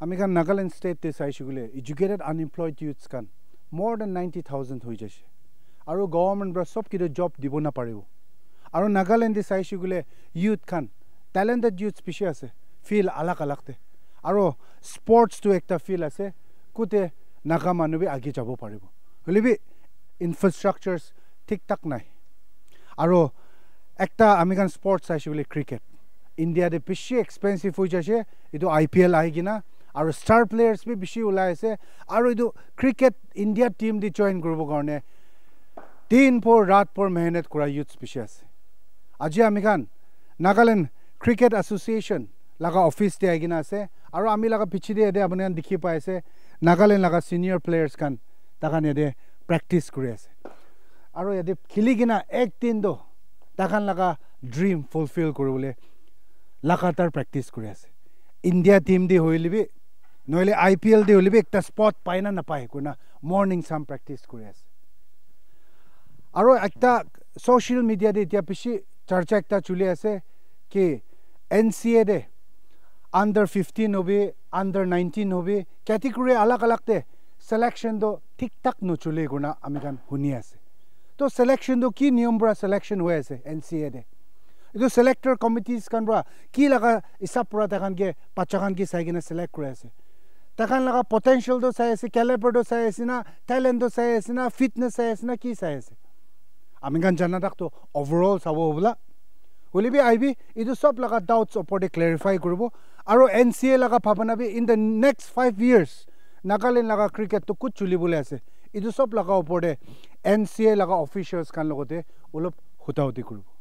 আমি কান নাগালেণ্ড ষ্টেটতে চাইছোঁ বোলে এডুকেটেড আনএমপ্লয়ড ইউথছ কান মোৰ দেন নাইণ্টি থাউজেণ্ড হৈ যাইছে। আৰু গভৰ্ণমেণ্ট পৰা চব কিন্তু জব দিব নাপাৰিব আৰু নাগালেণ্ডে চাইছোঁ বোলে ইউথ খান টেলেণ্টেড ইউথ পিছে আছে ফিল্ড আলাগ আলাগতে আৰু স্পৰ্টছটো একটা ফিল্ড আছে কোতে নাগা মানুহে আগে যাব পাৰিব। হ'লে বি ইনফ্ৰাষ্ট্ৰাকচাৰ্ছ ঠিক ঠাক নাই। আৰু একটা আমি কাৰণ স্পৰ্টছ চাইছোঁ বোলে ক্ৰিকেট ইণ্ডিয়াতে বেছি এক্সপেঞ্চিভ হৈ যাইছে এইটো আই পি এল আহি কিনা আৰু ষ্টাৰ প্লেয়াৰ্ছ বি বেছি ওলাই আছে। আৰু এইটো ক্ৰিকেট ইণ্ডিয়া টীম দি জইন কৰিবৰ কাৰণে দিন পৰ ৰাত পৰ মেহনত কৰা ইউথছ বেছি আছে। আজি আমি খান নাগালেণ্ড ক্ৰিকেট এছ'চিয়েশ্যন লগা অফিচ দি আহি কিনে আছে। আৰু আমি লগা পিছি দিয়ে ইয়াতে আপুনি দেখি পাই আছে। নাগালেণ্ড লগা ছিনিয়ৰ প্লেয়াৰ্ছ খান তাহান ইয়াতে প্ৰেক্টিছ কৰি আছে। আৰু ইয়াতে খেলি কিনা এক দিনটো তাহান লগা ড্ৰিম ফুলফিল কৰিবলৈ লাগাতাৰ প্ৰেক্টিছ কৰি আছে। ইণ্ডিয়া টীম দি হ'লিবি নহ'লে আই পি এল দি হ'লিবি একটা স্পট পায় না নাপায় কোনা মৰ্ণিং চাম প্ৰেক্টিছ কৰি আছে আৰু একটা ছ'চিয়েল মিডিয়াতে এতিয়া বেছি চৰ্চা একটা চলি আছে কি এন চি এ দে আণ্ডাৰ ফিফটিন হবি আণ্ডাৰ নাইনটিন হবি কেটেগৰী আলাগ আলাগতে চিলেকশ্যনটো ঠিক ঠাক নচলে কোনা আমি খান শুনি আছে তো চিলেকশ্যনটো কি নিয়ম পৰা চিলেকশ্যন হৈ আছে এন চি এ দে এইটো চিলেক্টৰ কমিটিজ খান পৰা কি লগা হিচাপ পৰা তাহানকে বাচ্চাখানকে চাই কিনে চিলেক্ট কৰি আছে তাহান লগা পটেঞ্চিয়েলটো চাই আছে কেলেবাৰটো চাই আছে না টেলেণ্টটো চাই আছে না ফিটনেছ চাই আছে না কি চাই আছে আমি গান জানা তাকতো অভাৰঅল চাব হ'বলা হ'লিবি আহিবি এইটো চব লগা ডাউটছ ওপৰতে ক্লেৰিফাই কৰিব আৰু এন চি এ লগা ভাৱনাবি in the next five years Nagaland লগা ক্ৰিকেটটো ক'ত চলিবলৈ আছে এইটো চব লগা ওপৰতে এন চি এ লগা অফিচিয়েলছ খান লগতে অলপ হুতাহুতি কৰিব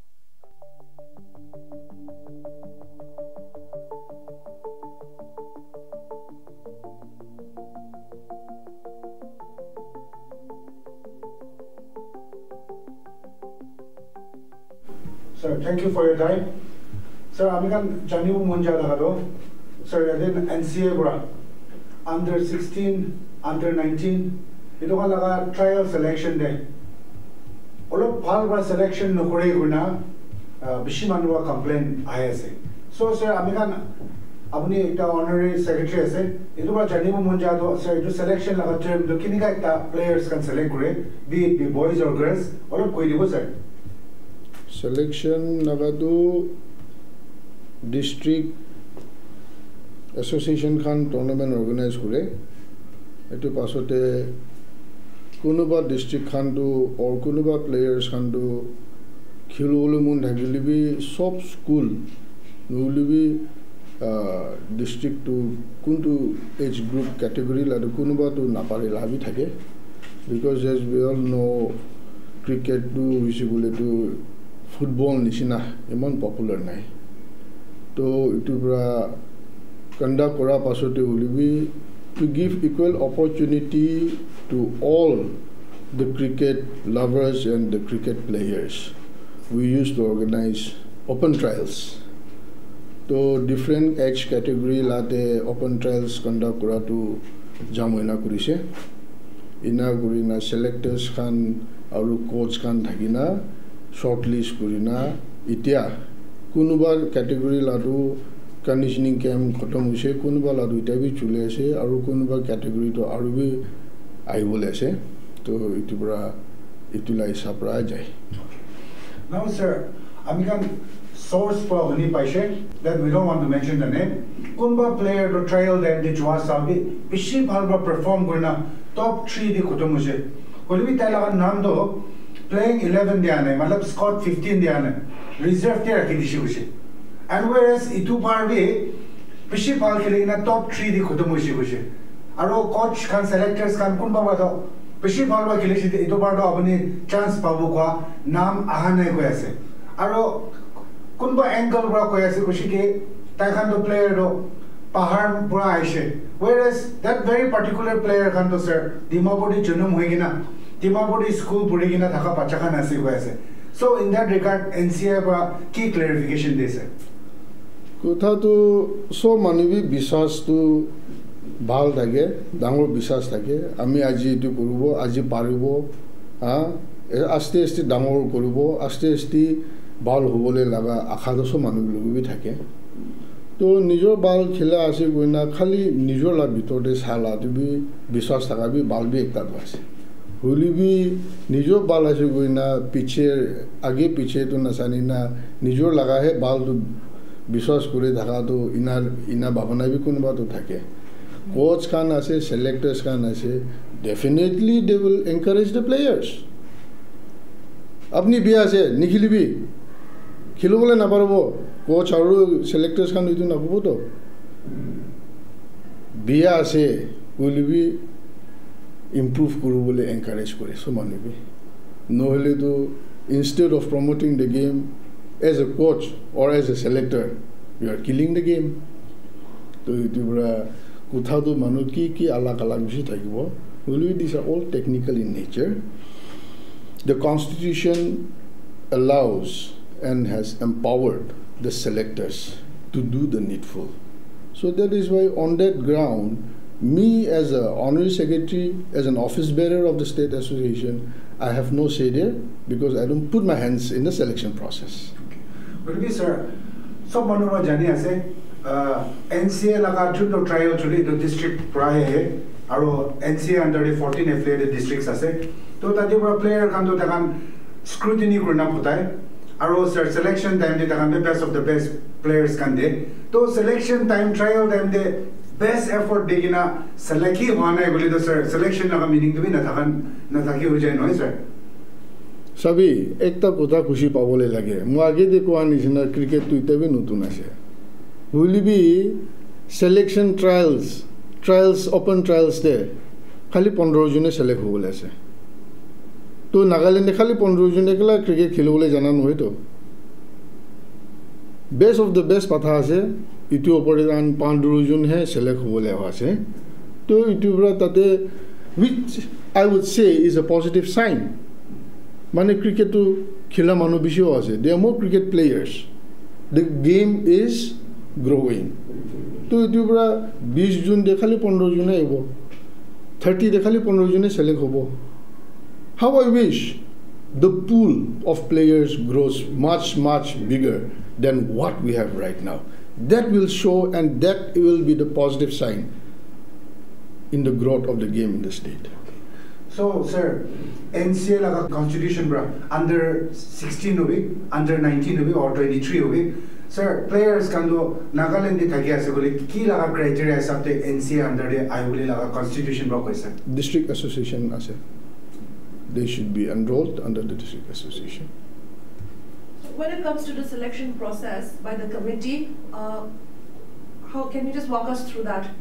Sir, thank you for your time. Sir, আমি কান জানিব মন যায় দেখাটো স্যার এদিন এন চি এ পৰা। আণ্ডাৰ ছিক্সটিন আণ্ডাৰ নাইনটিন এইটো কান লগা ট্ৰায়েল চিলেকশ্যন দে অলপ ভাল পৰা চিলেকশ্যন নকৰে গুণা বেছি মানুহৰ কমপ্লেইন আহি আছে। চ' ছাৰ আমি কান আপুনি এটা অনাৰী ছেক্ৰেটাৰী আছে এইটো পৰা জানিব মন যায় ছাৰ এইটো চিলেকশ্যন লগা টাইমটো কেনেকুৱা এটা প্লেয়াৰ্ছ কান চিলেক্ট কৰে B B boys or girls অলপ কৈ দিব ছাৰ চিলেকশ্যন লগাটো ডিষ্ট্ৰিক্ট এছ'চিয়েশ্যনখন টুৰ্ণামেণ্ট অৰ্গেনাইজ কৰে এইটো পাছতে কোনোবা ডিষ্ট্ৰিক্টখনটো অৰ কোনোবা প্লেয়াৰ্ছখনটো খেলিবলৈ মন থাকিলেবি চব স্কুল নহ'লেবি ডিষ্ট্ৰিক্টটো কোনটো এজ গ্ৰুপ কেটেগৰী লাগে কোনোবাটো নাপাৰে লাভি থাকে because as we all know' ক্ৰিকেটটো হৈছে বোলেতো ফুটবল নিচিনা ইমান পপুলাৰ নাই। তো এইটোৰ পৰা কণ্ডাক্ট কৰাৰ পাছতে ওলিবি to give equal opportunity to all the cricket lovers and the cricket players we use to organise open trials to different age category লাতে open trials conduct কৰাটো জামইনা কৰিছে। ইনা কৰি না চিলেক্টাৰ্ছ খান আৰু কোচ খান থাকি শ্বৰ্ট লিষ্ট কৰি না এতিয়া কোনোবা কেটেগৰী লাডু কণ্ডিশ্যনিং কেম্প খতম হৈছে কোনোবা লাডু এতিয়া বি চলি আছে আৰু কোনোবা কেটেগৰীটো আৰু বি আহিবলৈ আছে তো এইটোৰ পৰা এইটো লাই হিচাপ পৰা যায় source পৰা শুনি পাইছে that we don't want to mention the name. কোনোবা player to trial দি যোৱা চাবি বেছি ভাল বা perform না top 3 দি খতম হৈছে হ'লেবি তাই লগা নামটো প্লেয়িং ইলেভেন দিয়া নাই মতলব স্কট ফিফটিন দিয়া নাই ৰিজাৰ্ভতে ৰাখি দিছে গৈছে এণ্ড ৱেৰ এজ ইটো পাৰবি বেছি ভাল খেলি কিনে টপ থ্ৰী দি খতম হৈছে গৈছে আৰু কোচ খান ছেলেক্টাৰ্ছ খান কোনোবা বাৰ বেছি ভাল ভাল খেলিছে এইটো বাৰতো আপুনি চান্স পাব কোৱা নাম অহা নাই কৈ আছে আৰু কোনোবা এংগল পৰা কৈ আছে কৈছে কি তাইখানটো প্লেয়াৰটো পাহাৰ পৰা আহিছে where as that very particular player খানটো sir ডিমাপুৰী জনম হৈ কিনা ডিমাপুৰী স্কুল পঢ়ি কিনা থকা বাচ্চাখান আছে কৈ আছে so' in that regard N C এৰ পৰা কি ক্লেৰিফিকেশ্যন দিছে কথাটো চব মানুহে বিশ্বাসটো ভাল থাকে ডাঙৰ বিশ্বাস থাকে আমি আজি এইটো কৰিব আজি পাৰিব হা আস্তে আস্তে ডাঙৰ কৰিব আস্তে আস্তে ভাল হ'বলৈ লগা আশাটো চব মানুহবিলাকে থাকে তো নিজৰ বাল খেলা আছে গইনা খালি নিজৰ ভিতৰতে চালা তুমি বিশ্বাস থাকাবি বাল বি একটাটো আছে হলি বি নিজৰ বাল আছে গইনা পিছে আগে পিছেটো নাচানি না নিজৰ লগাহে বালটো বিশ্বাস কৰি থকাটো ইনাৰ ইনা ভাৱনা বি কোনোবাটো থাকে কোচ খান আছে ছেলেক্টাৰ্ছ খান আছে definitely they will encourage the players আপুনি বিয়া আছে নিখিলিবি খেলিবলৈ নাপাৰিব কোচ আৰু ছেলেক্টাৰ্ছ খান এইটো নাপাবতো বিয়া আছে বুলিবি ইম্প্ৰুভ কৰিবলৈ এনকাৰেজ কৰে চব মানুহবি নহ'লেতো instead of promoting the game as a coach or as a selector you are killing the game তো এইটোৰ পৰা কোঠাটো মানুহ কি কি আলাক আলাক বেছি থাকিব বুলিবি these are all technical in nature the constitution allows and has empowered the selectors to do the needful. So that is why on that ground, me as an honorary secretary, as an office bearer of the state association, I have no say there because I don't put my hands in the selection process. Okay. sir, सब मनोरमा जानी আছে NCA লাগা two trial চলি তো district প্রায় হে আর NCA under the 14 affiliated districts আছে তো তাতে পুরা প্লেয়ার খান তো দেখান স্ক্রুটিনি করে না ফটায় আৰু স্যাৰ সিলেকশন টাইম দে তাকান best of the best players কান দে তো সিলেকশন টাইম ট্রায়াল টাইম দে best effort দে কিনা সিলেক্ট হোৱা নাই বুলি তো স্যাৰ সিলেকশন লগা মিনিং তুমি নাথাকান নাথাকি হৈ যায় নহয় স্যাৰ চাবি একটা কথা খুচি পাবলৈ লাগে মই আগে যে কোৱা নিচিনা ক্ৰিকেটটো এতিয়া নতুন আছে বুলিবি selection trials trials open trials দে খালি পোন্ধৰজনে চিলেক্ট হ'বলৈ আছে তো নাগালেণ্ডে খালি পোন্ধৰজনে কেলা ক্ৰিকেট খেলিবলৈ জনা নহয়তো বেষ্ট অফ দ্য বেষ্ট কথা আছে ওপৰত আন পোন্ধৰজনহে চিলেক্ট হ'বলৈ আছে তো ইটোৰ পৰা তাতে with I would say is a positive sign মানে ক্ৰিকেটটো খেলা মানুহ বেছিও আছে। They are more cricket players the game is growing তো ইটোৰ পৰা বিছ জুন দেখালি পোন্ধৰজনে আহিব। থাৰ্টি দেখালি পোন্ধৰজনে চিলেক্ট হ'ব। How I wish the pool of players grows much, much bigger than what we have right now. That will show and that will be the positive sign in the growth of the game in the state. So, sir, NCL constitution bra under 16 hobi, under 19 hobi or 23 hobi. Sir, players kan do Nagaland de thaki ase bole ki laga criteria hisab te NCA under de ayu bole laga constitution bra kaisa? District association ase. they should be enrolled under the district association. When it comes to the selection process by the committee, uh, how can you just walk us through that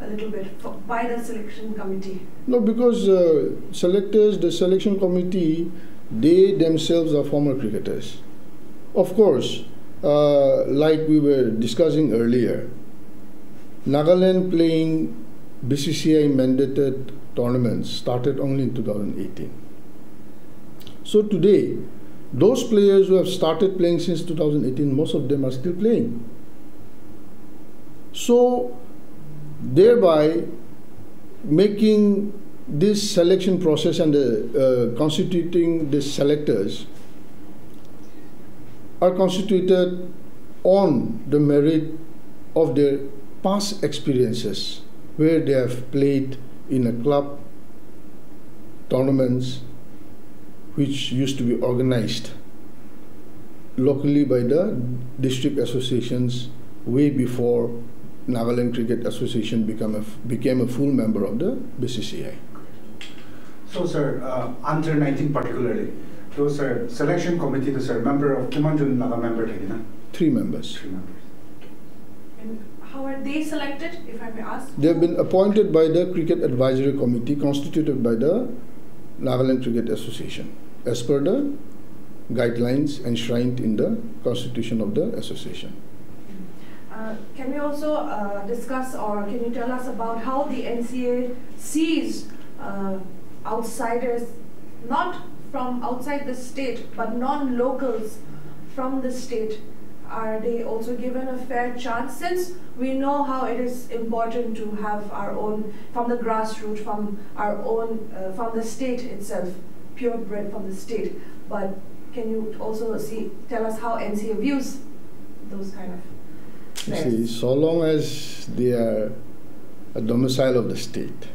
a little bit for, by the selection committee? No, because uh, selectors, the selection committee, they themselves are former cricketers. Of course, uh, like we were discussing earlier, Nagaland playing BCCI mandated tournaments started only in 2018. So today, those players who have started playing since 2018, most of them are still playing. So, thereby making this selection process and uh, constituting the selectors are constituted on the merit of their past experiences where they have played in a club tournaments which used to be organized locally by the district associations way before Nagaland Cricket Association became a, became a full member of the BCCI. So, sir, uh, under 19 particularly, those sir, selection committee, the sir, member of Kimanjun Naga member, Three members. Three members. And how are they selected, if I may ask? They have been appointed by the Cricket Advisory Committee constituted by the Nagaland Cricket Association as per the guidelines enshrined in the constitution of the association. Uh, can we also uh, discuss or can you tell us about how the NCA sees uh, outsiders, not from outside the state, but non-locals from the state? Are they also given a fair chance? Since we know how it is important to have our own, from the grassroots, from our own, uh, from the state itself, purebred from the state, but can you also see tell us how NCA views those kind of? See, so long as they are a domicile of the state,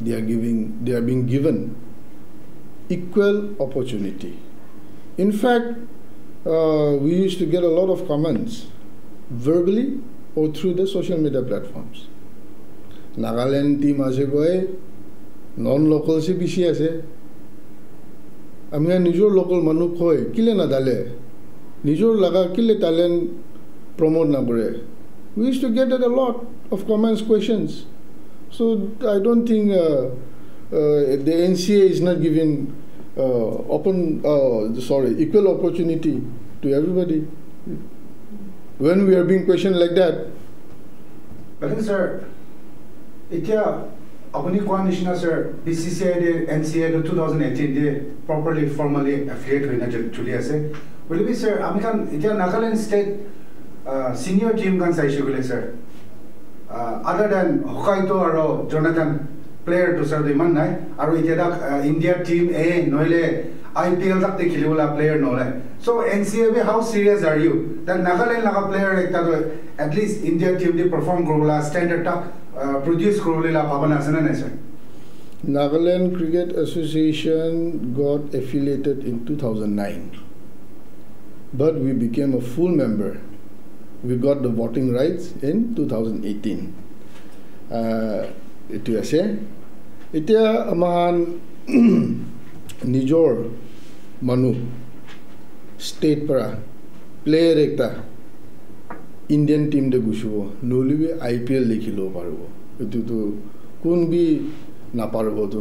they are giving they are being given equal opportunity. In fact, uh, we used to get a lot of comments verbally or through the social media platforms. Nagaland team as a non লোকেলছে বেছি আছে। আমি নিজৰ local মানুহ কয় কেলে নাদালে নিজৰ লগা কেলে টেলেণ্ট প্ৰমোট নকৰে? We is to get at a lot of comments questions so' I don't think the N C A is not giving upon sorry equal opportunity to everybody when we are being question like that গতিকে sir এতিয়া আপুনি কোৱা নিচিনা sir B C C I the N C I two thousand eighteen the properly formally affiliate হৈ চলি আছে গতিকে sir আমি খান এতিয়া নাগালেণ্ড ষ্টেট ছিনিয়ৰ টিম খান চাইছোঁ বোলে ছাৰ আদাৰ দেন হকাইটো আৰু জনাথান প্লেয়াৰটো ছাৰ ইমান নাই আৰু এতিয়া তাক ইণ্ডিয়াৰ টিম এ নহ'লে আই পি এল তাক খেলিবলৈ প্লেয়াৰ নহ'লে so' N C A B how serious are you then Nagaland লগা প্লেয়াৰ একটা এটলিষ্ট ইণ্ডিয়াৰ টিম দি পাৰফৰ্ম কৰিবলৈ ষ্টেণ্ডাৰ্ড তাক প্ৰডিউচ কৰিবলৈ লাভ পাব নাজানে নাজানে Nagaland cricket association got affiliated in two thousand nine but we became a full member we got the voting rights in two thousand eighteen এইটো আছে এতিয়া আমাৰ নিজৰ মানুহ ষ্টেটৰ পৰা প্লেয়াৰ এটা ইণ্ডিয়ান টিম দে গুচিব নহ'লে আই পি এল দেখি ল'ব পাৰিব। এইটোতো কোন বি নাপাৰিবতো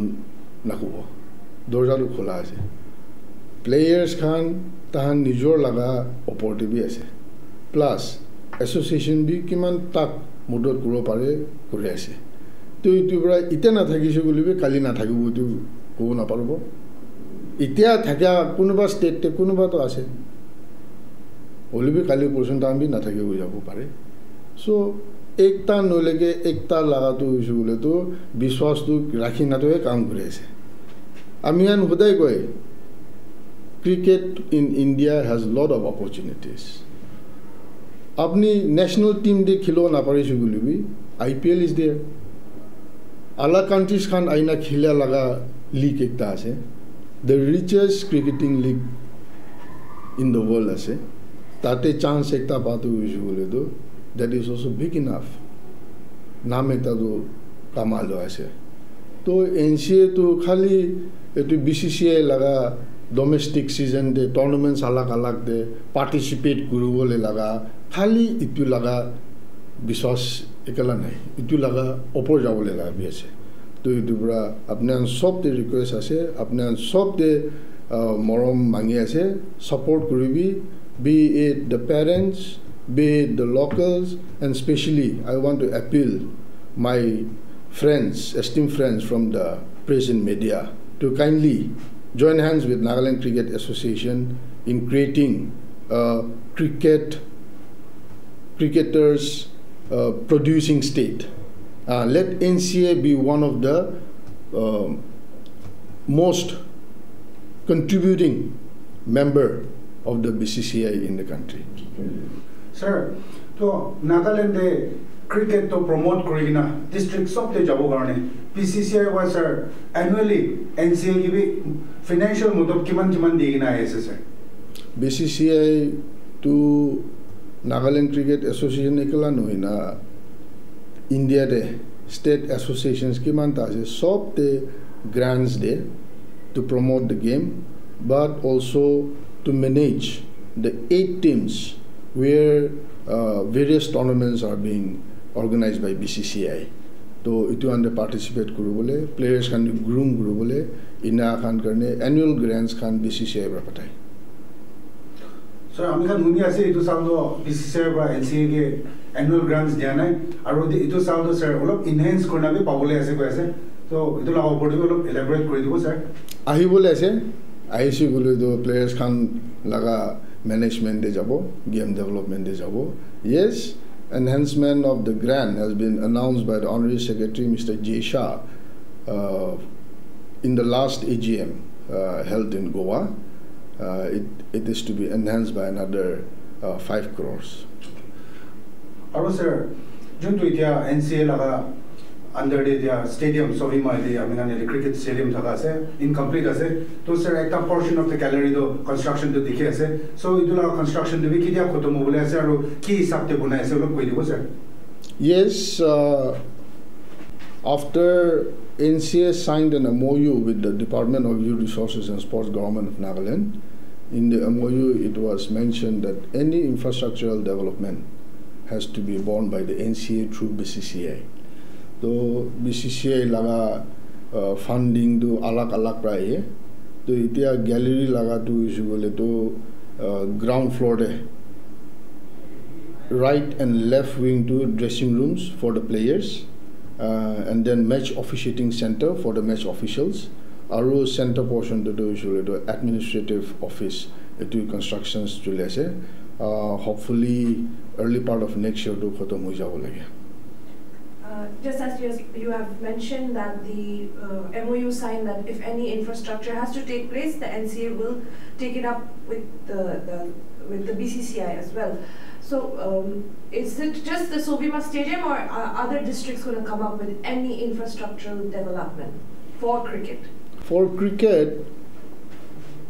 নাকব। দৰ্জাটো খোলা আছে। প্লেয়াৰ্ছ খান তাহান নিজৰ লগা অপৰটিভি আছে। প্লাছ এছ'চিয়েশ্যন বি কিমান তাক মদত কৰিব পাৰে কৰি আছে। তো এইটোৰ পৰা এতিয়া নাথাকিছোঁ বুলিবি কালি নাথাকিব এইটো ক'ব নাপাৰিব। এতিয়া থকা কোনোবা ষ্টেট কোনোবাতো আছে। হ'লেবি কালি পৰ্যন্ত আমি নাথাকিব যাব পাৰে চ' একটা নলৈকে একটা লগাটো হৈছে বোলেতো বিশ্বাসটো ৰাখি নাথোৱে কাম কৰি আছে আমি ইয়ান সদায় কয় cricket in India has lot of opportunities আপুনি নেশ্যনেল টিম দি খেলিব নাপাৰিছোঁ বুলিবি I P L is there আলা কাণ্ট্ৰিজ খান আইনা খেলা লগা লীগ একটা আছে the richest cricketing league in the world আছে তাতে চান্স একটা পাতো হৈছোঁ বুলিতো that is also big enough নাম এটাতো কামালো আছে। তো এন চি এটো খালি এইটো বি চি চি আই লগা ডমেষ্টিক ছিজন দে টুৰ্ণামেণ্টছ আলাগ আলাগ দে পাৰ্টিচিপেট কৰিবলৈ লগা খালি ইটো লগা বিশ্বাস একেলা নাই। ইটো লগা ওপৰ যাবলৈ লগা বি আছে তো পৰা আপোনাৰ চবতে ৰিকুৱেষ্ট আছে। আপোনাৰ চবতে মৰম মাঙি আছে। ছাপৰ্ট কৰিবি। be it the parents, be it the locals, and especially I want to appeal my friends, esteemed friends from the present media to kindly join hands with Nagaland Cricket Association in creating a cricket cricketers uh, producing state. Uh, let NCA be one of the uh, most contributing member of the BCCI in the country. Sir তো নাগালেণ্ডে ক্ৰিকেটটো promote কৰি কিনা district চবতে যাবৰ কাৰণে P C C I Y sir annually N C I কিবি financial মদত কিমান কিমান দি কিনা আহি আছে sir BCCI to Nagaland Cricket Association একলা নহয় না ইণ্ডিয়াতে ষ্টেট এছ'চিয়েশ্যনছ কিমানটা আছে চবতে গ্ৰাণ্টছ দিয়ে to promote the game but also' the eight teams were various tournaments are being organise by B C C I তো এইটো আনতে পাৰ্টিচিপেট কৰিবলৈ প্লেয়াৰ্ছ খান গ্ৰুম কৰিবলৈ ইনা খান কাৰণে এনুৱেল গ্ৰেণ্টছ খান বি চি চি আইৰ পৰা পঠায় ছাৰ আমি খান শুনি আছে এইটো চাউলটো বি চি চি আইৰ পৰা এন চি একে এনুৱেল গ্ৰাণ্টছ দিয়া নাই আৰু এইটো চাউলটো ছাৰ অলপ ইনহেঞ্চ কৰি নাবি পাবলৈ আছে কৈ আছে তো এইটো ওপৰত অলপ এলাবৰেট কৰি দিব ছাৰ আহিবলৈ আছে আহিছোঁ বুলিতো প্লেয়াৰ্ছ খান লগা মেনেজমেণ্টে যাব গেম ডেভেলপমেণ্টে যাব yes enhancement of the grant has been announce by the honorary secretary mister J Shah in the last A G M held in Goa it it is to be enhance by another uh, 5 crores. আৰু sir যোনটো এতিয়া N C A লগা under দি এতিয়া stadium চবিমা দি আমি কাৰণে cricket stadium থকা আছে ইনকমপ্লিট আছে তো ছাৰ এটা পৰ্চন অফ দ্য গেলেৰীটো কনষ্ট্ৰাকশ্যনটো দেখি আছে চ' এইটো লগা কনষ্ট্ৰাকশ্যনটো বি কেতিয়া খতম হ'বলৈ আছে আৰু কি হিচাপতে বনাই আছে অলপ কৈ দিব sir Yes, uh, after NCA signed an MOU with the Department of Youth Resources and Sports Government of Nagaland, in the MOU it was mentioned that any infrastructural development has to be borne by the NCA through তো B C C I লগা ফাণ্ডিংটো আলাক আলাক প্ৰায়ে তো এতিয়া gallery লগাটো হৈছে বোলে তো ground ফ্ল'ৰতে right and left wing two dressing rooms for the players and then match officiating centre for the match officials আৰু চেণ্টাৰ পৰ্চনটোতো হৈছে বোলে তো এডমিনিষ্ট্ৰেটিভ অফিচ এইটো কনষ্ট্ৰাকশ্যনছ চলি আছে। Hopefully early part of next ইয়েৰটো খতম হৈ যাব লাগে। Uh, just as you, you have mentioned that the uh, MOU signed that if any infrastructure has to take place, the NCA will take it up with the, the with the BCCI as well. So, um, is it just the Sobima Stadium, or are other districts going to come up with any infrastructural development for cricket? For cricket,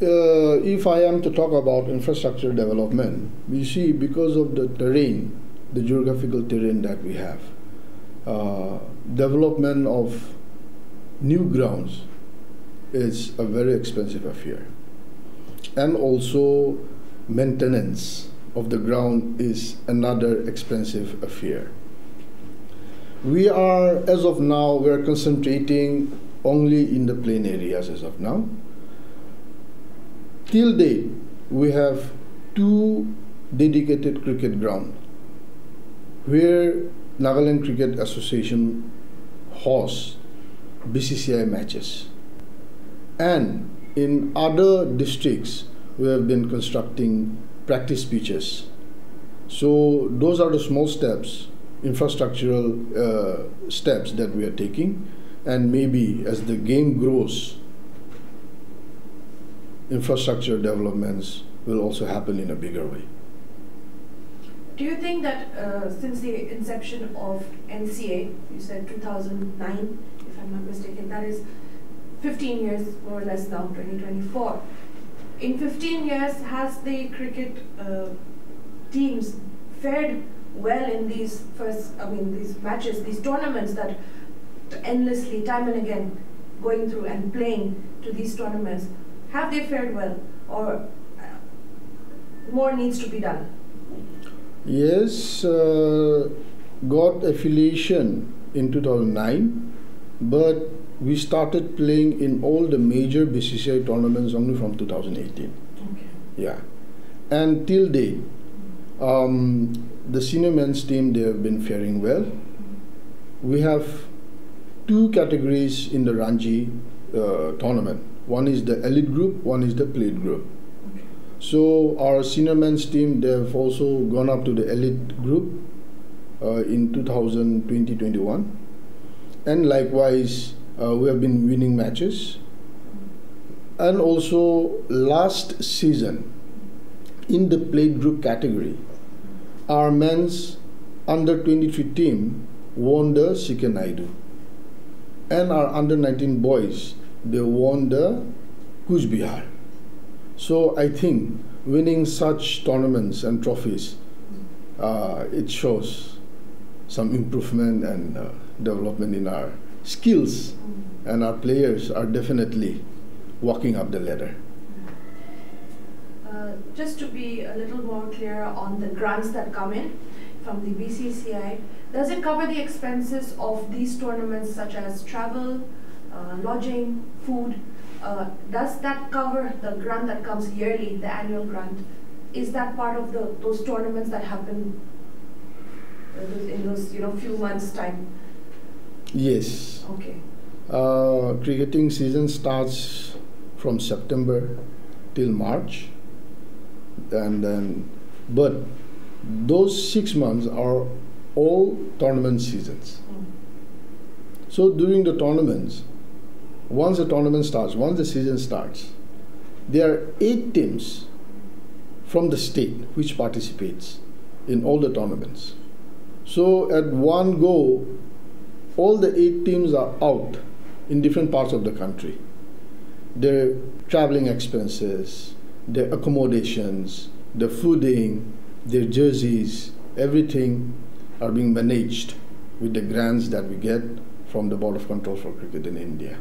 uh, if I am to talk about infrastructure development, we see because of the terrain, the geographical terrain that we have, uh, development of new grounds is a very expensive affair. And also, maintenance of the ground is another expensive affair. We are, as of now, we are concentrating only in the plain areas as of now. Till date, we have two dedicated cricket ground where Nagaland Cricket Association hosts BCCI matches. And in other districts, we have been constructing practice pitches. So those are the small steps, infrastructural uh, steps that we are taking. And maybe as the game grows, infrastructure developments will also happen in a bigger way. Do you think that uh, since the inception of NCA, you said 2009, if I'm not mistaken, that is 15 years more or less now, 2024. In 15 years, has the cricket uh, teams fared well in these first, I mean, these matches, these tournaments that endlessly, time and again, going through and playing to these tournaments? Have they fared well, or uh, more needs to be done? Yes, uh, got affiliation in 2009, but we started playing in all the major BCCI tournaments only from 2018. Okay. Yeah, and till date, um, the senior men's team they have been faring well. We have two categories in the Ranji uh, tournament. One is the elite group, one is the plate group. So our senior men's team they have also gone up to the elite group uh, in 2020-21, and likewise uh, we have been winning matches. And also last season in the plate group category, our men's under 23 team won the Sikha Naidu, and our under 19 boys they won the Kuch Bihar. So I think winning such tournaments and trophies, uh, it shows some improvement and uh, development in our skills, and our players are definitely walking up the ladder. Uh, just to be a little more clear on the grants that come in from the BCCI, does it cover the expenses of these tournaments such as travel, uh, lodging, food? Uh, does that cover the grant that comes yearly, the annual grant? Is that part of the those tournaments that happen in those you know few months time? Yes, Okay. uh, cricketing season starts from September till March, and then but those six months are all tournament seasons. Mm. So during the tournaments, once the tournament starts, once the season starts, there are eight teams from the state which participates in all the tournaments. So at one go, all the eight teams are out in different parts of the country. Their traveling expenses, their accommodations, the fooding, their jerseys, everything are being managed with the grants that we get from the Board of Control for Cricket in India.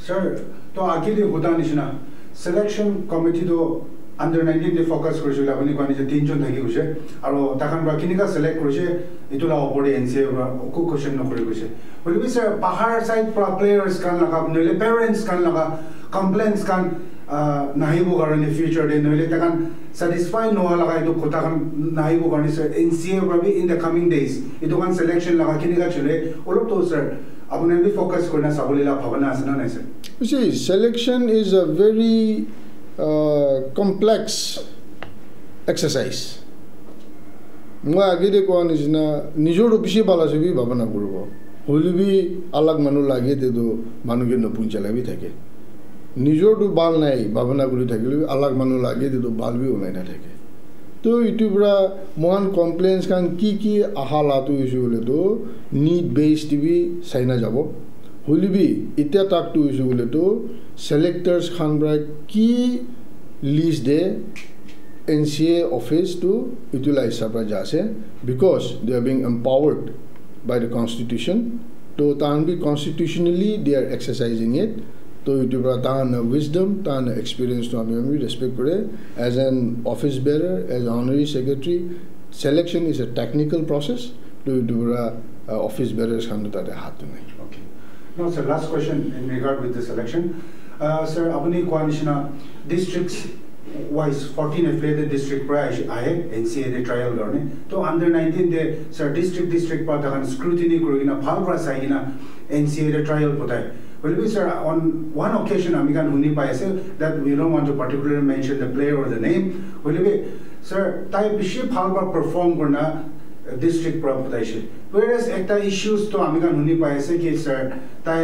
Sir, to akili huda nishina selection committee do under 19 de focus কৰিছিল আপুনি কোৱা নিচিনা তিনিজন থাকি গৈছে আৰু তাখন পৰা কেনেকুৱা চিলেক্ট কৰিছে এইটো লাভ ওপৰতে এন চি এ পৰা একো কুৱেশ্যন নকৰি গৈছে বুলিবি ছাৰ পাহাৰ চাইড পৰা প্লেয়াৰ্ছ কান লগা নহ'লে পেৰেণ্টছ কান লগা কমপ্লেইনছ কান নাহিব কাৰণে ফিউচাৰ ডে নহ'লে তাহান ছেটিছফাই নোহোৱা লগা এইটো কথাখন নাহিব কাৰণে এন চি এৰ পৰা ইন দ্য কামিং ডেইজ এইটো কাৰণ চিলেকশ্যন লগা কেনেকুৱা চলে অলপতো ছাৰ আপুনি আমি ফ'কাছ কৰি না ভাৱনা আছে নে নাই see, selection is a very uh, complex exercise. মই আগেতে কোৱা নিচিনা নিজৰ বেছি ভাল আছে বুলি ভাবনা কৰিব হ'লে বি আলাগ মানুহ লাগে তেতো মানুহকে নপুঞ্চালাই থাকে নিজৰটো ভাল নাই ভাৱনা কৰি থাকিলে আলাগ মানুহ লাগে তেতো ভাল বি ওলাই নাথাকে তো ইটোৰ পৰা মহান কমপ্লেইনছ খান কি কি আশা লাটো হৈছে বোলেতো নিট বেছ টিভি চাই নাযাব। হ'লিবি এতিয়া তাকটো হৈছে বোলেতো ছেলেক্টাৰ্ছ খান পৰা কি লিষ্ট দে এন চি এ অফিচটো ইটোলা হিচাপ পৰা যা আছে because they are being empowered by the constitution তো তাহান be constitutionally they are exercising it তাৰ তাৰ উইজডম তাৰ এক্সপিৰিয়েঞ্চটো আমি আমি ৰেচপেক্ট কৰে as an office bearer as honorary secretary selection is a technical process তুই দুবৰা অফিচ বেয়াৰ কাৰণে তাতে হাতটো নাই ছাৰ আপুনি কোৱাৰ নিচিনা ডিষ্ট্ৰিক্ট ৱাইজ ফৰ্টিন এপ্ৰিলতে ডিষ্ট্ৰিক্ট পৰা আহে এন চি এতে ট্ৰায়েল কাৰণে তো আণ্ডাৰ নাইনটিন ডে ছাৰ ডিষ্ট্ৰিক্ট ডিষ্ট্ৰিক্ট পৰা ভাল পৰা চাই কিনে এন চি এতে ট্ৰায়েল পঠায় be sir on one occasion amigan huni pai ase that we don't want to particularly mention the player or the name. Will be sir tai bishi bhal pra perform korna district পৰা পঠাইছে ৱেৰাজ এটা ইছ্যুজটো আমি কাৰণ শুনি পাই আছে কি sir তাই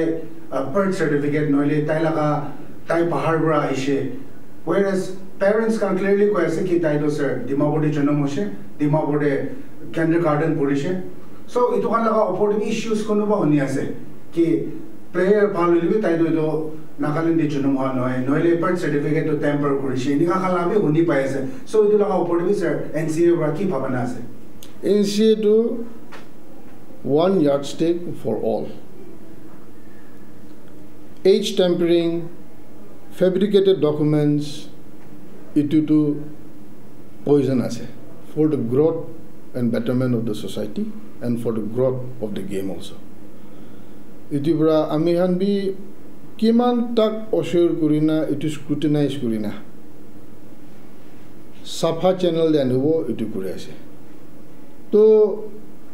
বাৰ্থ চাৰ্টিফিকেট নহ'লে তাই লগা তাই পাহাৰ পৰা আহিছে কৈ তাইতো ছাৰ ডিমাপুৰতে জন্ম হৈছে ডিমাপুৰতে কেন্দ্ৰ গাৰ্ডেন পঢ়িছে এইটো কাৰণ অপৰটিভ ইছ্যুজ কোনোবা শুনি আছে কি প্লেয়াৰ ভাল হ'লে তাইতো এইটো নাগালেণ্ডে জন্ম হোৱা নহয় নহ'লে বাৰ্থ চাৰ্টিফিকেটটো টেম্পাৰ কৰিছে এনেকুৱা খালা আমি শুনি পাই আছে চ' এইটো লগা অপৰটিভ ছাৰ এন চি এৰ পৰা কি ভাৱনা আছে NCA to one yardstick for all. Age tampering, fabricated documents, itu to poison us for the growth and betterment of the society and for the growth of the game also. ইটোৰ পৰা আমি হান B কিমান তাক অচিয়ৰ কৰি না এইটো স্ক্ৰুটিনাইজ কৰি না। চাফা চেনেল আনিব এইটো কৰি আছে তো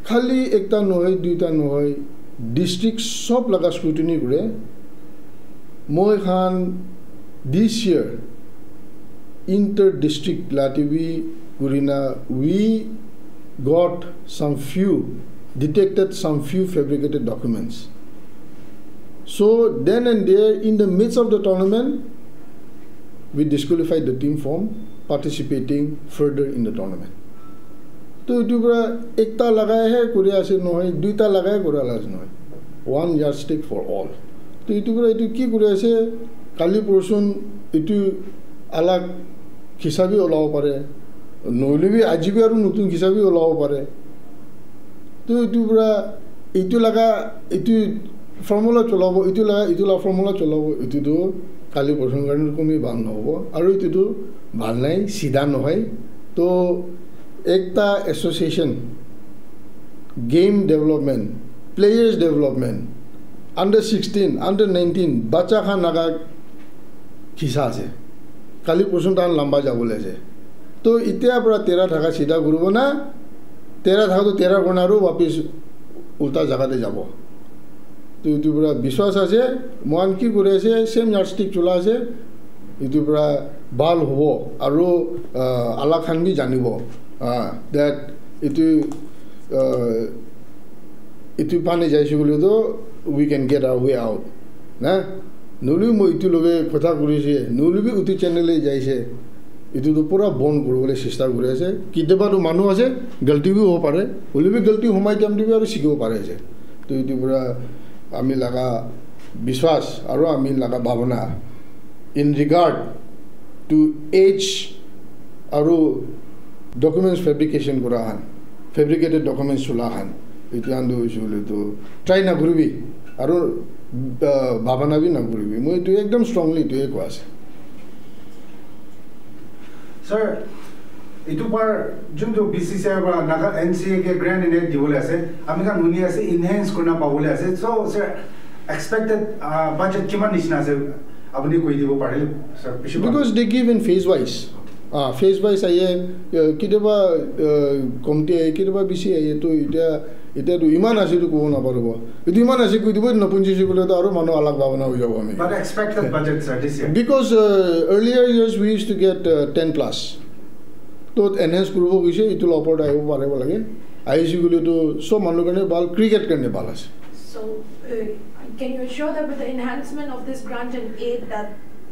খালি একটা নহয় দুইটা নহয় ডিষ্ট্ৰিক্ট চব লগা স্ক্ৰুটিনি কৰে মই খান দিছ ইয়েৰ ইণ্টাৰ ডিষ্ট্ৰিক্ট লাটিভি Kareena we got some few detected some few fabricated documents so' then and there in the midst of the tournament we disqualified the team from participating further in the tournament তো এইটোৰ পৰা একটা লগাইহে কৰি আছে নহয় দুইটা লগাই কৰা লাজ নহয় one year stick for all তো এইটোৰ পৰা এইটো কি কৰি আছে কালি পৰচোন এইটো আলাগ হিচাপে ওলাব পাৰে নহ'লে বি আজি আৰু নতুন হিচাপে ওলাব পাৰে তো এইটোৰ পৰা এইটো লগা এইটো ফৰ্মুলা চলাব এইটো লগা এইটো লগা ফৰ্মুলা চলাব এইটোতো কালি পৰচোন কাৰণে কমি ভাল নহ'ব আৰু এইটোতো ভাল নাই চিধা নহয়। তো একটা association game development players development under sixteen under nineteen বাচ্চা খান নাগা খিচা আছে। কালি পৰচোন তাৰ লাম্বা যাবলৈ আছে। তো এতিয়াৰ পৰা তেৰা থকা চিধা কৰিব না তেৰা থকাটো তেৰা কৰা আৰু বাপিছ উল্টা জেগাতে যাব। তো এইটোৰ পৰা বিশ্বাস আছে মহান কি কৰি আছে ছেম ইয়াৰ্ষ্টিক চলা আছে এইটোৰ পৰা ভাল হ'ব আৰু আলা খান বি জানিব? ডেট এইটো এইটো পানী যাইছোঁ বুলিতো we can get our way out না? নহ'লেও মই এইটো লগে কথা কৰিছে নহ'লেও বি উটি চেনেলে যাইছে। এইটোতো পূৰা বন্ধ কৰিবলৈ চেষ্টা কৰি আছে। কেতিয়াবাতো মানুহ আছে গল্টিও হ'ব পাৰে হ'লেও গল্টি সোমাই টাইম দিব আৰু শিকিব পাৰে আছে। তো এইটো পূৰা আমি লগা বিশ্বাস আৰু আমি লগা ভাৱনা ইন ৰিগাৰ্ড টু এইজ আৰু ডকুমেণ্টছ ফেব্ৰিকেশ্যন কৰা হান ফেব্ৰিকেটেড ডকুমেণ্টছ চোলা হান এইটো আন্দো হৈছোঁ বোলেতো ট্ৰাই নকৰিবি আৰু ভাৱনা বি নকৰিবি মই এইটো একদম ষ্ট্ৰংলি এইটোৱে কোৱা আছে ছাৰ এইটো পাৰ যোনটো বি চি চি আইৰ পৰা নাগা এন চি একে গ্ৰেণ্ড ইনেট দিবলৈ আছে আমি কাৰণ শুনি আছে ইনহেঞ্চ কৰি পাবলৈ আছে চ' ছাৰ এক্সপেক্টেড বাজেট কিমান নিচিনা আছে আপুনি কৈ দিব পাৰিলে sir because they give in phase wise phase wise আহে কেতিয়াবা কমটি আহে কেতিয়াবা বেছি আহে তো এতিয়া এতিয়াতো ইমান আছেতো ক'ব নাপাৰিব এইটো ইমান আছে কৈ দিব নপঞ্চাছ গ'লেতো আৰু মানুহ আলাগ ভাৱনা হৈ যাব আমি because earlier years we use to get ten plus তো এনহেঞ্চ কৰিব গৈছে এইটো ওপৰত আহিব পাৰিব লাগে আহিছোঁ গ'লেতো চব মানুহৰ কাৰণে ভাল ক্ৰিকেট কাৰণে ভাল আছে Can you assure that with the enhancement of this grant and aid that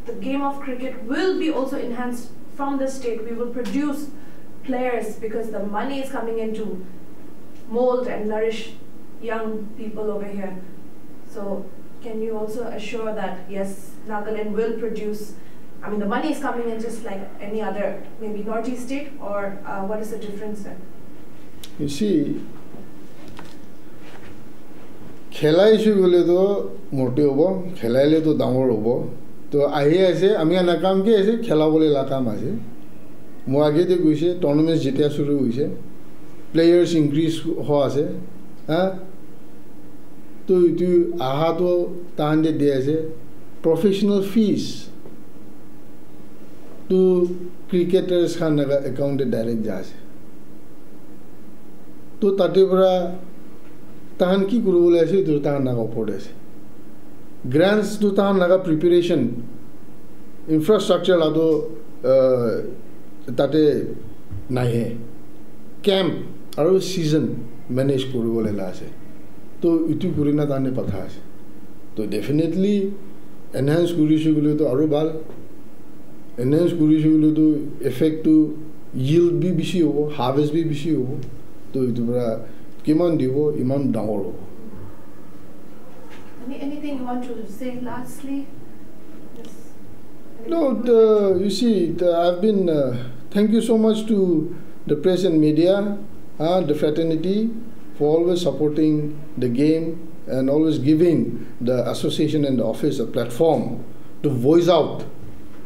the game of cricket will be also enhanced from the state? We will produce players because the money is coming into mold and nourish young people over here. So can you also assure that, yes, Nagaland will produce, I mean, the money is coming in just like any other, maybe Northeast state, or uh, what is the difference there? You see, খেলাইছোঁ গ'লেতো মূৰ্তি হ'ব খেলাইলেতো ডাঙৰ হ'ব তো আহি আছে আমি এনে কাম কি আছে খেলাবলৈ লগা কাম আছে মোৰ আগেতে গৈছে টুৰ্ণামেণ্ট যেতিয়া চুৰু হৈছে প্লেয়াৰ্ছ ইনক্ৰিজ হোৱা আছে হা তো এইটো অহাটো তাহাঁতে দি আছে প্ৰফেশ্যনেল ফিজ তো ক্ৰিকেটাৰ্ছ খান একাউণ্টে ডাইৰেক্ট যা আছে তো তাতে পৰা তাহান কি কৰিবলৈ আছে এইটো তাহান নাগা ওপৰত আছে গ্ৰেণ্ডছটো তাহান নাগা প্ৰিপেৰেশ্যন ইনফ্ৰাষ্ট্ৰাকচাৰ লাটো তাতে নাহে কেম্প আৰু ছিজন মেনেজ কৰিবলৈ আছে তো ইটো কৰি না তাৰমানে কথা আছে তো ডেফিনেটলি এনহেঞ্চ কৰিছোঁ বুলিতো আৰু ভাল এনহেঞ্চ কৰিছোঁ বুলিতো এফেক্টটো ইল্ড বি বেছি হ'ব হাৰ্ভেষ্ট বি বেছি হ'ব তো এইটোৰ পৰা কিমান দিব ইমান ডাঙৰ হ'ব Anything you want to say lastly? Yes. No, the, you see, the, I've been, uh, thank you so much to the press and media uh, the fraternity for always supporting the game and always giving the association and the office a platform to voice out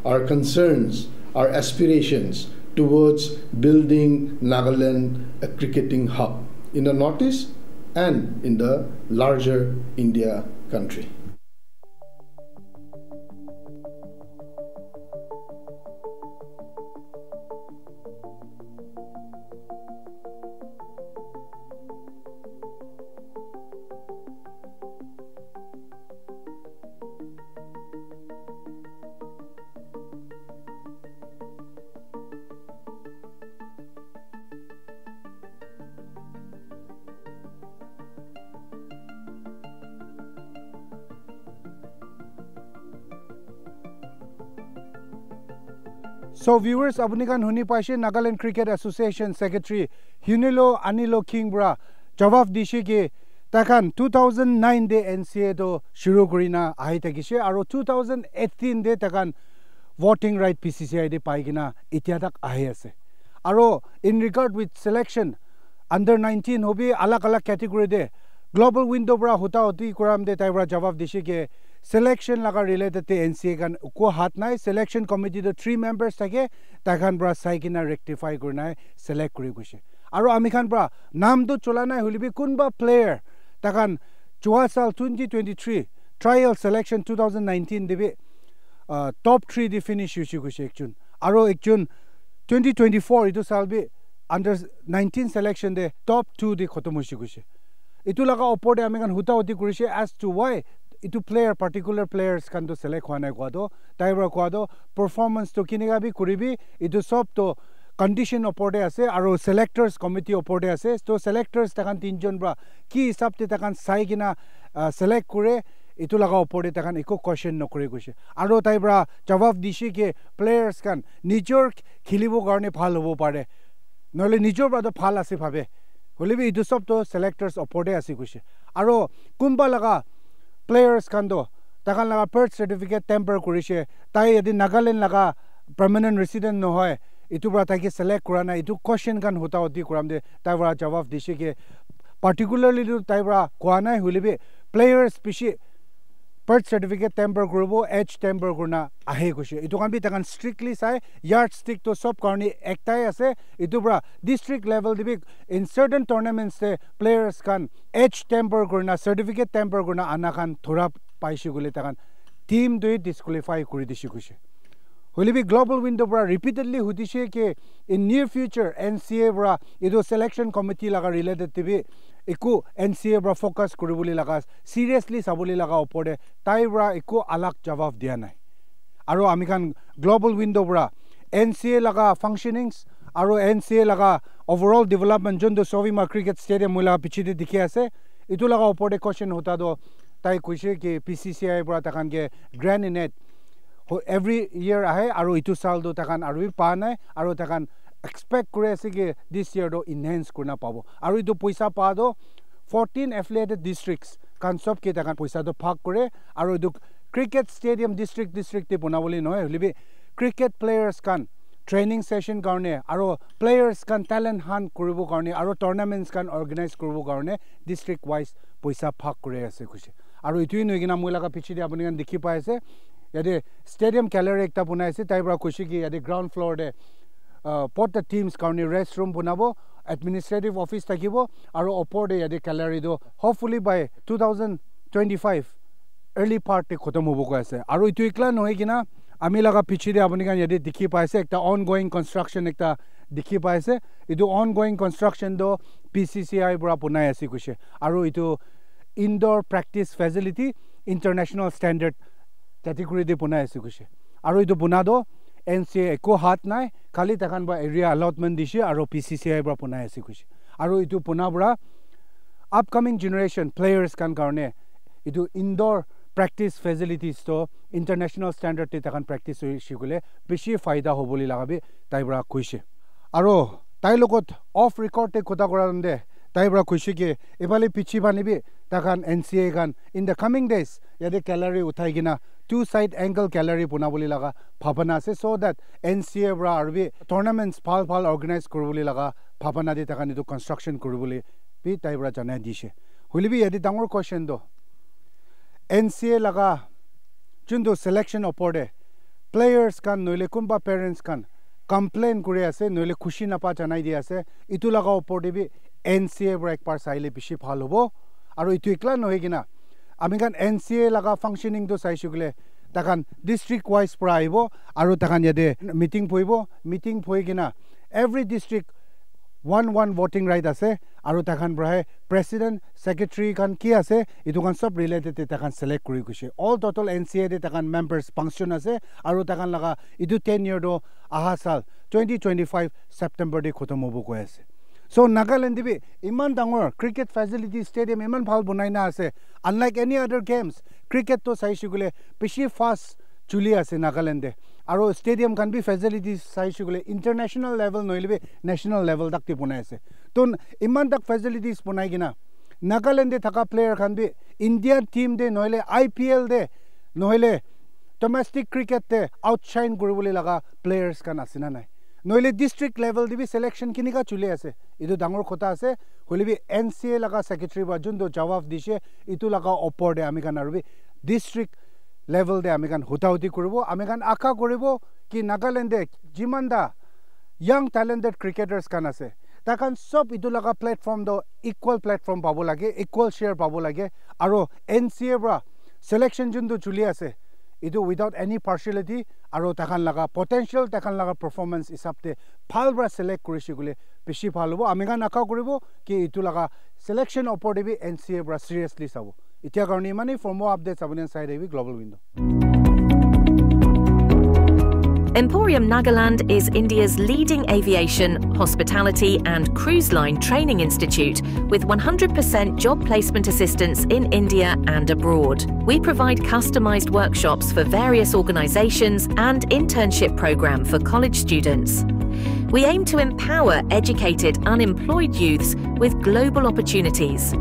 our concerns, our aspirations towards building Nagaland a cricketing hub in the Northeast and in the larger India country. Thousand nine De N C এটো চুৰু কৰি না আহি থাকিছে আৰু two thousand eighteen দে তাখান voting right P C C I D পাই কিনা এতিয়া তাক আহি আছে আৰু in regard with selection under nineteen hobby আলাগ আলাগ কেটেগৰী দে গ্ল'বেল উইণ্ডৰ পৰা হুতা হুতি কৰাম দে তাইৰ পৰা জবাব দিছে কি চিলেকশ্যন লগা ৰিলেটেড এন চি এ কাৰণ একো হাত নাই চিলেকশ্যন কমিটিটো থ্ৰী মেম্বাৰ্ছ থাকে তাইখান পৰা চাই কিনে ৰেক্টিফাই কৰি নাই চিলেক্ট কৰি গৈছে আৰু আমি খান পৰা নামটো চলা নাই হ'লিবি কোনোবা প্লেয়াৰ তাখান যোৱা চাল twenty twenty three trial selection two thousand nineteen দিবি টপ থ্ৰী দি ফিনিছ হৈছে গৈছে একজন আৰু একজন টুৱেণ্টি টুৱেণ্টি ফ'ৰ এইটো চালবি আণ্ডাৰ নাইনটিন চিলেকশ্যন দে টপ টু দি খতম হৈছে গৈছে এইটো লগা ওপৰতে আমি হুতা হুতি কৰিছে এজ টু ৱাই এইটো প্লেয়াৰ পাৰ্টিকুলাৰ প্লেয়াৰ্ছ খানটো চিলেক্ট হোৱা নাই কোৱাটো তাইৰ পৰা কোৱাটো পাৰফৰ্মেঞ্চটো কেনেকুৱা বি কৰিবি এইটো চবটো কণ্ডিশ্যন ওপৰতে আছে আৰু চিলেক্টাৰ্ছ কমিটিৰ ওপৰতে আছে ত' চিলেক্টাৰ্ছ তাহান তিনিজন পৰা কি হিচাপতে তাহান চাই কিনা চিলেক্ট কৰে এইটো লগা ওপৰতে তাহান একো কুৱেশ্যন নকৰি গৈছে আৰু তাইৰ পৰা জবাব দিছে কি প্লেয়াৰ্ছ খান নিজৰ খেলিবৰ কাৰণে ভাল হ'ব পাৰে নহ'লে নিজৰ পৰাতো ভাল আছে ভাবে হ'লে এইটো চবতো ছিলেক্টাৰ্ছ ওপৰতে আছে কৈছে আৰু কোনোবা লগা প্লেয়াৰ্ছ খানতো তাহান লগা বাৰ্থ চাৰ্টিফিকেট টেম্পাৰ কৰিছে তাই যদি নাগালেণ্ড লগা পাৰ্মানেণ্ট ৰেচিডেণ্ট নহয় এইটোৰ পৰা তাইকে ছিলেক্ট কৰা নাই এইটো কুৱেশ্যন খান হোতা অতি কৰাম দে তাইৰ পৰা জবাব দিছে কি পাৰ্টিকুলাৰলিটো তাইৰ পৰা কোৱা নাই হ'লে বি প্লেয়াৰ্ছ বাৰ্থ চাৰ্টিফিকেট টেম্পাৰ কৰিব এজ টেম্পাৰ কৰি আহে কৈছে এইটো কাৰণে তাহান ষ্ট্ৰিক্টলি চাই ইয়াৰ্ড ষ্টিকটো চব কাৰণে একটাই আছে এইটোৰ পৰা ডিষ্ট্ৰিক্ট লেভেল দিবি ইন চাৰ্টেন টুৰ্ণামেণ্টছে প্লেয়াৰ্ছ খান এজ টেম্পাৰ কৰি চাৰ্টিফিকেট টেম্পাৰ কৰি আনা খান ধৰা পাইছে বুলি তাহান টিমটোৱে ডিছকুৱালিফাই কৰি দিছে কৈছে হ'লে বি গ্ল'বেল উইণ্ডৰ পৰা ৰিপিটেডলি সুধিছে কি ইন নিয়াৰ ফিউচাৰ এন চি এৰ পৰা এইটো চিলেকশ্যন কমিটি লগা ৰিলেটেড টিভি একো এন চি এৰ পৰা ফ'কাছ কৰিবলৈ লগা চিৰিয়াছলি চাবলৈ লগা ওপৰতে তাইৰ পৰা একো আলাগ জবাব দিয়া নাই আৰু আমি খান গ্ল'বেল উইণ্ডৰ পৰা এন চি এ লগা ফাংচনিংছ আৰু এন চি এ লগা অভাৰঅল ডেভেলপমেণ্ট যোনটো ছবিমা ক্ৰিকেট ষ্টেডিয়াম মই লগা পিছতে দেখি আছে এইটো লগা ওপৰতে কুৱেশ্যন সোধাটো তাই কৈছে কি পি চি চি আইৰ পৰা তাহানকে grant in aid every year আহে আৰু ইটো চালটো তাহান আৰু পোৱা নাই আৰু তাহান এক্সপেক্ট কৰি আছে কি দিছ ইয়েৰটো ইনহেঞ্চ কৰি নাপাব। আৰু এইটো পইচা পোৱাটো ফৰ্টিন এফিলিয়েটেড ডিষ্ট্ৰিক্টছ কাৰণ চব কেইটাকান পইচাটো ভাগ কৰে আৰু এইটো ক্ৰিকেট ষ্টেডিয়াম ডিষ্ট্ৰিক্ট ডিষ্ট্ৰিক্টে বনাবলৈ নহয় হ'লে ক্ৰিকেট প্লেয়াৰ্ছ খান ট্ৰেইনিং ছেশ্যন কাৰণে আৰু প্লেয়াৰ্ছ খান টেলেণ্ট হান কৰিবৰ কাৰণে আৰু টুৰ্ণামেণ্টছ খান অৰ্গেনাইজ কৰিবৰ কাৰণে ডিষ্ট্ৰিক্ট ৱাইজ পইচা ভাগ কৰি আছে কৈছে আৰু এইটোৱে নহয় কিনা মই লগা পিছতে আপুনি দেখি পাই আছে ইয়াতে ষ্টেডিয়াম কেলেৰি এটা বনাইছে তাইৰ পৰা কৈছে কি ইয়াতে গ্ৰাউণ্ড ফ্ল'ৰতে পট টিমছ কাৰণে ৰেষ্ট ৰুম বনাব এডমিনিষ্ট্ৰেটিভ অফিচ থাকিব আৰু ওপৰতে ইয়াতে কেলেৰিটো hopefully by two thousand twenty five early পাৰ্টে খতম হ'ব কৈ আছে আৰু এইটো একলা নহয় কিনা আমি লগা পিছতে আপুনি কাৰণ ইয়াতে দেখি পাইছে এটা অন গয়িং কনষ্ট্ৰাকশ্যন এটা দেখি পাইছে এইটো অন গয়িং কনষ্ট্ৰাকশ্যনটো পি চি চি আইৰ পৰা বনাই আছে কৈছে আৰু এইটো indoor practice facility international standard কেটেগৰীতে বনাই আছে কৈছে। আৰু এইটো বনাটো এন চি এ একো হাত নাই খালি তাহান বা এৰিয়া এলটমেণ্ট দিছে আৰু পি চি চি আইৰ পৰা বনাই আছে কৈছে। আৰু এইটো বনাৰ পৰা আপকামিং জেনেৰেশ্যন প্লেয়াৰ্ছ খান কাৰণে এইটো ইনড'ৰ প্ৰেক্টিছ ফেচিলিটিছটো ইণ্টাৰনেশ্যনেল ষ্টেণ্ডাৰ্ডতে তাহান প্ৰেক্টিছ শিকিলে বেছি ফাইদা হ'ব বুলি লগাবি তাইৰ পৰা কৈছে। আৰু তাইৰ লগত অফ ৰেকৰ্ডতে কথা কৰা দে তাইৰ পৰা কৈছে কি এইফালে পিছি বান্ধিবি তাহান N C A Khan in two side angle gallery বনাবলৈ লগা ভাৱনা আছে চ' দেট এন চি এৰ পৰা আৰু টুৰ্ণামেণ্টছ ভাল ভাল অৰ্গেনাইজ কৰিবলৈ লগা ভাৱনা দি তাহান এইটো কনষ্ট্ৰাকশ্যন কৰিবলৈ বি তাইৰ পৰা জনাই দিছে হ'লে বি ইয়াতে ডাঙৰ কুৱেশ্যনটো এন চি এ লগা যোনটো চিলেকশ্যন ওপৰতে প্লেয়াৰ্ছ খান নহ'লে কোনোবা পেৰেণ্টছ খান কমপ্লেইন কৰি আছে নহ'লে খুচি নাপা জনাই দি আছে ইটো লগা ওপৰতে বি এন চি এৰ পৰা একবাৰ চাইলে বেছি ভাল হ'ব আৰু এইটো একলা নহয় কিনা আমি খান এন চি এ লগা ফাংচনিংটো চাইছোঁ বোলে তাহান ডিষ্ট্ৰিক্ট ৱাইজ পৰা আহিব আৰু তাহান ইয়াতে মিটিং বহিব মিটিং বহি কিনা every district one one voting right আছে আৰু তাহান পৰাই প্ৰেচিডেণ্ট ছেক্ৰেটেৰী খান কি আছে এইটো খান চব ৰিলেটেড তাহান ছিলেক্ট কৰি গৈছে অল ট'টেল এন চি এতে তাহান মেম্বাৰ্ছ ফাংচন আছে আৰু তাহান লগা এইটো টেন ইয়েৰটো অহা চাল টুৱেণ্টি টুৱেণ্টি ফাইভ ছেপ্টেম্বৰতে খতম হ'ব কৈ আছে চ' নাগালেণ্ড দিবি ইমান ডাঙৰ ক্ৰিকেট ফেচিলিটি ষ্টেডিয়াম ইমান ভাল বনাই না আছে আনলাইক এনি আদাৰ গেমছ ক্ৰিকেটটো চাইছোঁ বোলে বেছি ফাষ্ট চলি আছে নাগালেণ্ডে আৰু ষ্টেডিয়াম খান বি ফেচিলিটিজ চাইছোঁ বোলে ইণ্টাৰনেশ্যনেল লেভেল নহ'লে নেশ্যনেল লেভেল তাকতে বনাই আছে তো ইমান তাক ফেচিলিটিজ বনাই কিনা নাগালেণ্ডে থকা প্লেয়াৰ খান বি ইণ্ডিয়ান টীম দে নহ'লে আই পি এল দে নহ'লে ডমেষ্টিক ক্ৰিকেটতে আউটশ্বাইন কৰিবলৈ লগা প্লেয়াৰ্ছ খান আছে না নাই নহ'লে ডিষ্ট্ৰিক্ট লেভেল দিবি চিলেকশ্যন কেনেকুৱা চলি আছে। এইটো ডাঙৰ কথা আছে হ'লে বি এন চি এ লগা ছেক্ৰেটেৰী বা যোনটো জবাব দিছে এইটো লগা ওপৰতে আমি খান আৰু ডিষ্ট্ৰিক্ট লেভেল দে আমি খান হুটাহুটি কৰিব আমি খান আশা কৰিব কি নাগালেণ্ডে যিমান দা য়াং টেলেণ্টেড ক্ৰিকেটাৰ্ছ খান আছে তাহান চব এইটো লগা প্লেটফৰ্মটো ইকুৱেল প্লেটফৰ্ম পাব লাগে ইকুৱেল শ্বেয়াৰ পাব লাগে আৰু এন চি এৰ পৰা চিলেকশ্যন যোনটো চলি আছে এইটো উইদাউট এনি পাৰ্চিয়েলিটি আৰু তাহান লগা পটেঞ্চিয়েল তাহান লগা পাৰফৰ্মেঞ্চ হিচাপতে ভাল পৰা চিলেক্ট কৰিছে বুলি বেছি ভাল হ'ব। আমি গান আশা কৰিব কি এইটো লগা চিলেকশ্যন ওপৰতে এন চি এৰ পৰা চিৰিয়াছলি চাব। এতিয়া কাৰণে ইমানেই। ফৰ্ম আপডেটছ আপুনি চাই থাকিবি global window' Emporium Nagaland is India's leading aviation, hospitality, and cruise line training institute with 100% job placement assistance in India and abroad. We provide customized workshops for various organizations and internship program for college students. We aim to empower educated unemployed youths with global opportunities.